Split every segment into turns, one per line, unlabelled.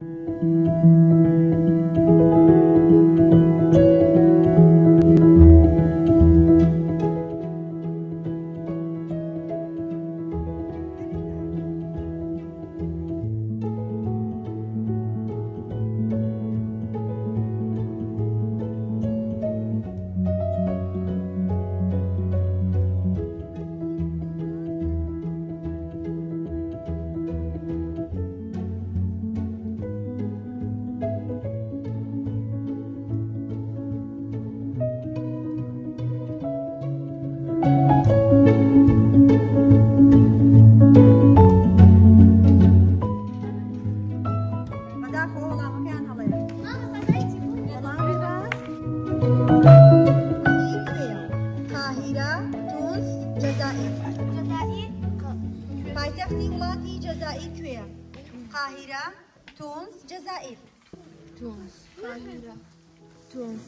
thank you dag gewoon aan elkaar halen. Mama, ga deze doen. Olamira. İklim. Kahira, Tunus, Cezayir. Cezayir. Paytaxt İngiltere, Cezayir köye. Kahira, Tunus, Cezayir. Tunus. Kahira. Tunus.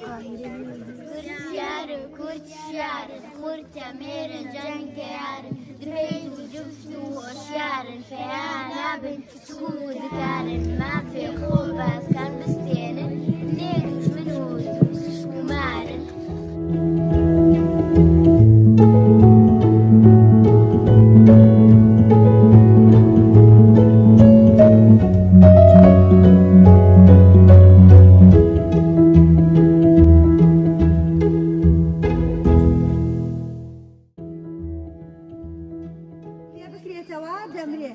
Kurtiyar, kurtiyar, kurtiyar, jangiyar. دميت وجفت واشيار الفيانا بنت سكود كان ما في بس كان بستين محتوى جمري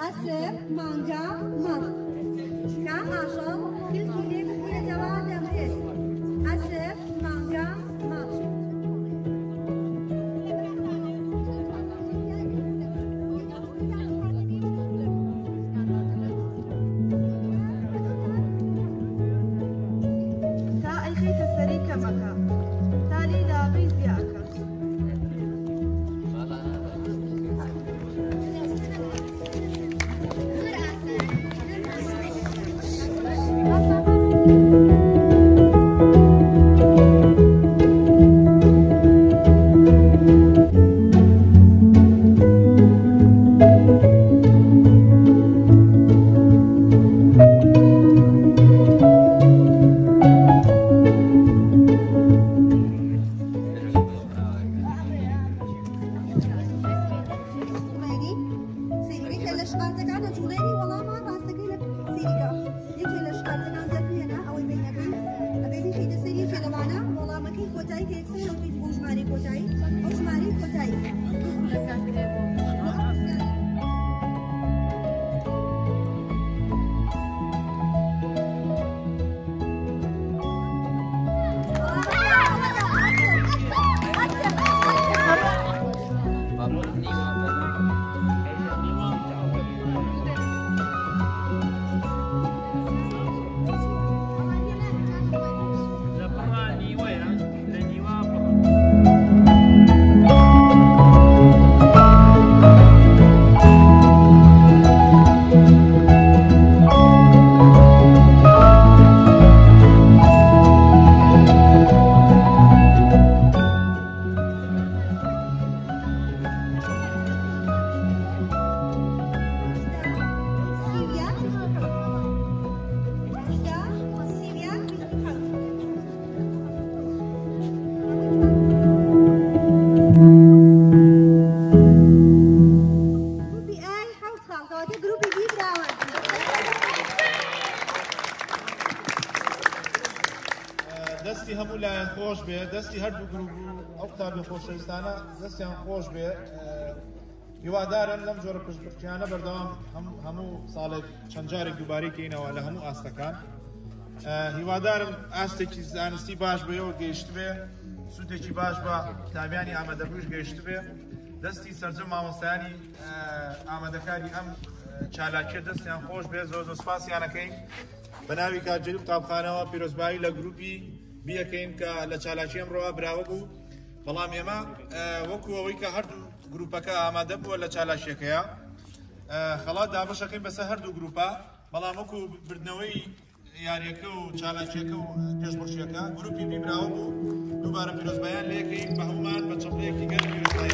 أسف مانجا مر كام عشر كل كلمة محتوى جمري أسف مانجا مر تا الخيط السريكة مكا تالي دابي زياكا पहुँचाई कि एक सौ रुपये भोजमारी पहुँचाई और शुमारी पहुँचाई
دەستی هەموو لایەن خۆش بێ دەستی هەردوو گروپ ئەو قوتابی خۆشەویستانە دەستیان خۆش بێ هیوادارن لەم جۆرە پشتبکیانە بەردەوام هەموو ساڵێک چەند جارێک دووبارێکینەوە لە هەموو ئاستەکان هیوادارم ئاستێکی زانستی باش بەوە گەیشت بێ سوودێکی باش بە تابیانی ئامادەبووش گەیشت بێ دەستی سەرجە مامۆستانی ئامادەکاری ئەم چالاکیە دەستیان خۆش بێ زۆر زۆر سپاسیانەکەین بە ناوی کارجری قوتابخانەوە پیرۆزبایی لە گروپی بیەکەین کە لە چالاکی ئەمڕۆوە براوە بوو بەڵام ئێمە وەکو ئەوەی کە هەردوو گروپەکە ئامادە بووە لە چالاشیەکەیە خەڵات دابشەکەی بەسە هەردوو گروپە بەڵام وەکو بردنەوەی یاریەکە و چالانچەکە و پێشبشیەکە گروپی بیبراوە بوو دووبارە پیرۆزبیان لەکەین بە هەمان بە چەپەیەکی گەر پیرۆزبیان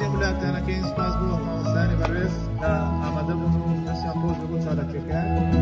semulatlarni keyin tutamiz bu hosilani baribir amalda bo'lsin inshaalloh o'zbek o'tisadi